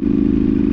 you